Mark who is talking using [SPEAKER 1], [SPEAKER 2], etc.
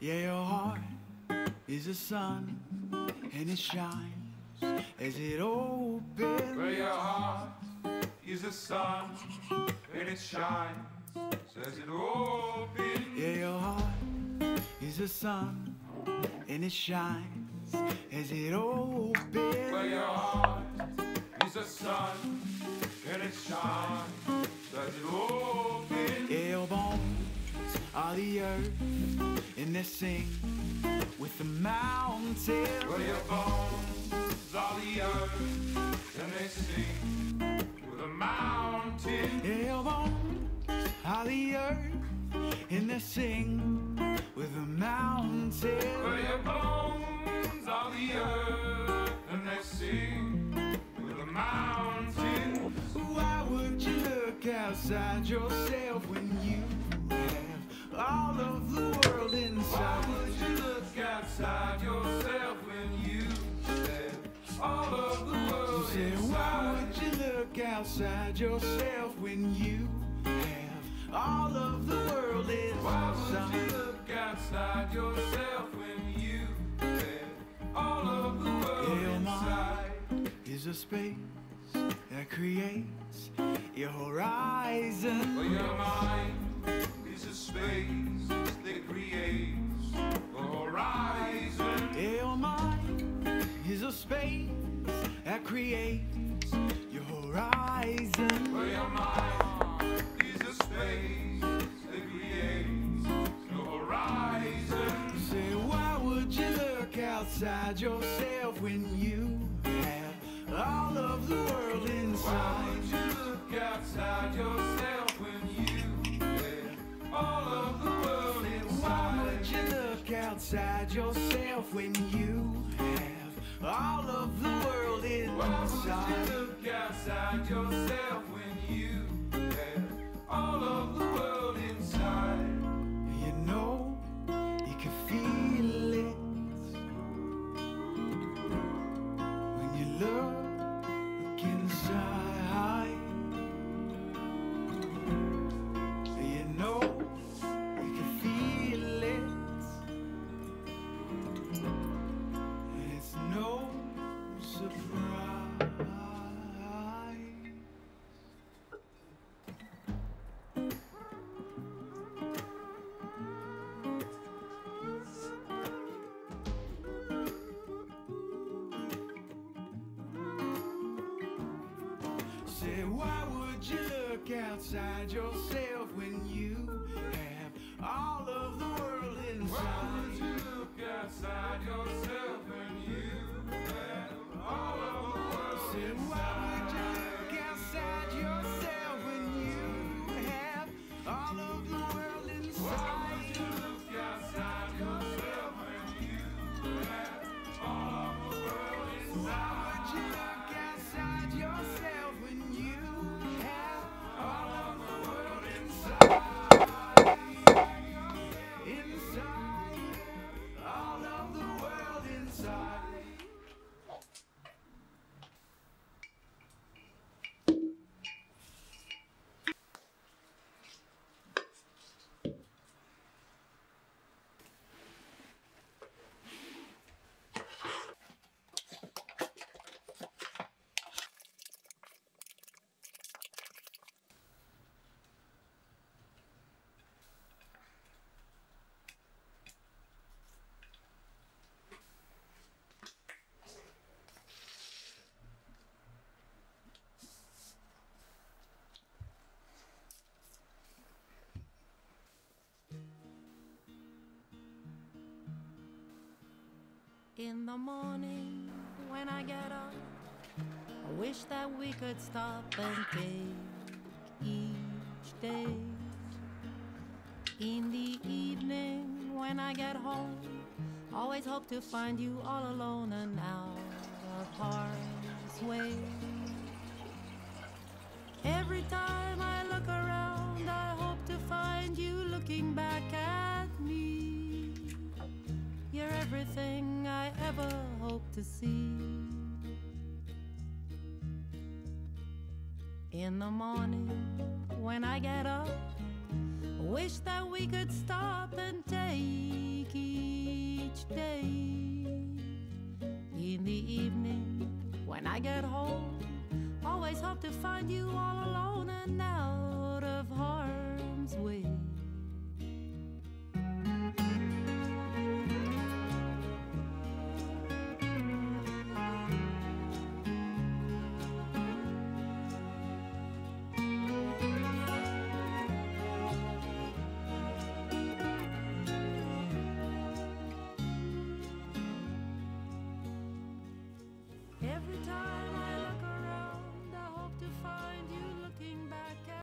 [SPEAKER 1] is the sun, and it shines as it opens.
[SPEAKER 2] Where your heart is the sun, and it shines as it opens.
[SPEAKER 1] Yeah, your heart is the sun, and it shines as it opens.
[SPEAKER 2] Where your heart is the sun, and it shines as it opens.
[SPEAKER 1] Yeah, your bones are the earth, and they sing with the mountains.
[SPEAKER 2] Where your bones are the earth, and they sing with the mountains.
[SPEAKER 1] Yeah, your bones are the earth, and they sing with the mountains.
[SPEAKER 2] Where your bones are the earth, and they sing with the mountains.
[SPEAKER 1] Why would you look outside yourself when you have all of the world
[SPEAKER 2] Why
[SPEAKER 1] inside?
[SPEAKER 2] would you look outside yourself when you have all of the world
[SPEAKER 1] say, why
[SPEAKER 2] inside?
[SPEAKER 1] would you look outside yourself when you have all of the world
[SPEAKER 2] Why would you look outside yourself when you have all of the world inside?
[SPEAKER 1] Is a space that creates your horizon.
[SPEAKER 2] Well, your mind is a space that creates a horizon.
[SPEAKER 1] Your mind is a space that creates your horizon.
[SPEAKER 2] Well, your mind is a space that creates your horizon.
[SPEAKER 1] Say, why would you look outside yourself when you have all of the world inside? Why would you look outside yourself when you have all of the world
[SPEAKER 2] Why would you look outside yourself when you have all of the world
[SPEAKER 1] Why would inside?
[SPEAKER 2] you look outside yourself
[SPEAKER 1] Say, why would you look outside yourself when you have all of the world
[SPEAKER 2] Why would inside?
[SPEAKER 1] you look outside yourself
[SPEAKER 3] In the morning when I get up, I wish that we could stop and take each day. In the evening when I get home, always hope to find you all alone and out of harm's way. Every time I look around, I hope to find you looking back at me. Everything I ever hoped to see. In the morning when I get up, wish that we could stop and take each day. In the evening, when I get home, always hope to find you all alone and out of harm's way.